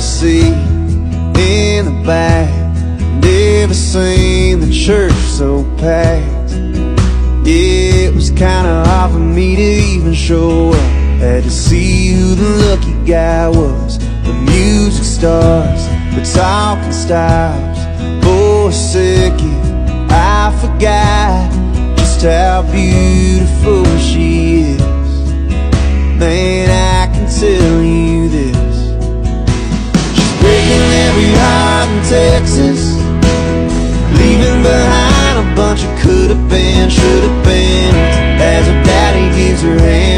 seat in the back. Never seen the church so packed. It was kinda hard for me to even show up. Had to see who the lucky guy was. The music starts, the talking styles. For a second, I forgot just how beautiful every heart in Texas. Leaving behind a bunch of could have been, should have been. As her daddy gives her hand